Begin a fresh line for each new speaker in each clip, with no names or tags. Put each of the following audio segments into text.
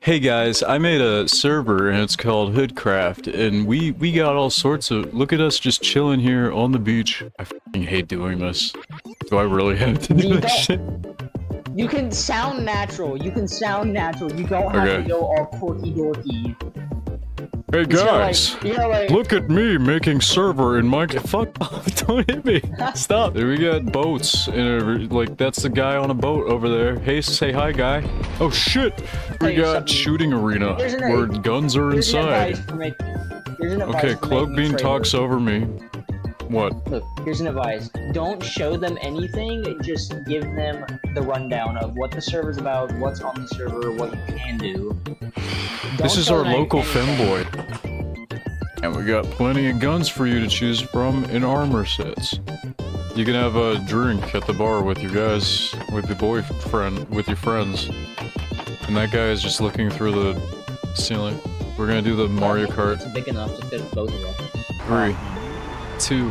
Hey guys, I made a server and it's called Hoodcraft, and we we got all sorts of. Look at us just chilling here on the beach. I fucking hate doing this. Do I really have to do
You
this shit?
You can sound natural. You can sound natural. You don't have
Okay.
to go all quirky dorky.
Hey
You're
guys,
like, you're like,
look at me making server in my. Fuck off! Don't hit me. Stop. There we got boats and like that's the guy on a boat over there. Hey, say hi, guy. Oh shit! We got
something.
shooting arena where guns are inside.
advice for make- here's an advice
Okay,
for
Cloak Bean
trailer.
talks over me. What?
Look, here's an advice. Don't show them anything, just give them the rundown of what the server's about, what's on the server, what you can do.
This is our local femboy. And we got plenty of guns for you to choose from in armor sets. You can have a drink at the bar with your guys, with your boyfriend, with your friends. And that guy is just looking through the ceiling. We're gonna do the Mario Kart.
It's big enough to fit both of them.
Three, two,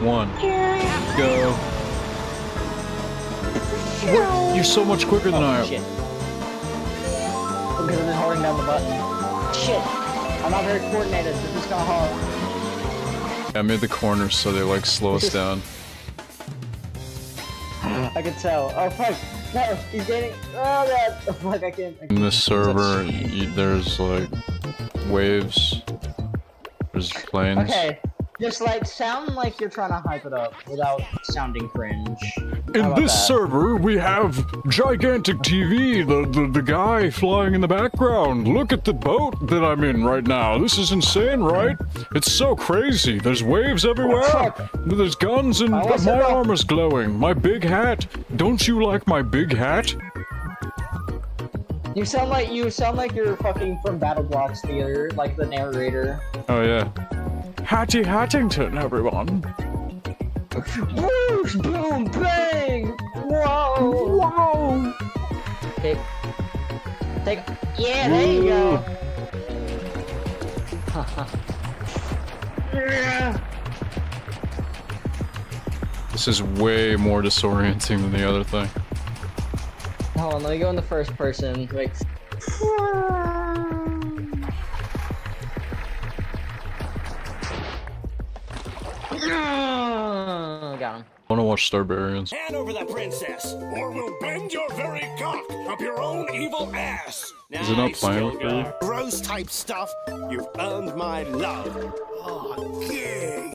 one, go. What? You're so much quicker than I
Oh,
am.
shit. Because been holding down the button. Shit. I'm not very coordinated. This is kinda hard.
I made the corners so they like slow us down.
I can tell. Oh fuck. No, he's getting. Oh god. Oh, fuck, I can't. I
In
can't.
this server, there's like waves. There's planes.
Okay. Just like sound like you're trying to hype it up without sounding cringe.
In this
that?
server, we have gigantic TV, the, the the guy flying in the background. Look at the boat that I'm in right now. This is insane, right? It's so crazy. There's waves everywhere. There's guns and my armor's glowing. My big hat. Don't you like my big hat?
You sound like you sound like you're fucking from Battle Blocks Theater, like the narrator.
Oh yeah. Hatty Hattington, everyone.
Whoosh, boom, bang! Whoa!
Wow.
Take, take, yeah, there you go. Yeah.
This is way more disorienting than the other thing.
Hold on, let me go in the first person. Like, got him.
I wanna watch Starbarians.
Hand over that princess, or we'll bend your very cock up your own evil ass.
Is it not
Nice,
playing with
Stilgar.
you?
Gross type stuff. You've earned my love. Oh, yeah.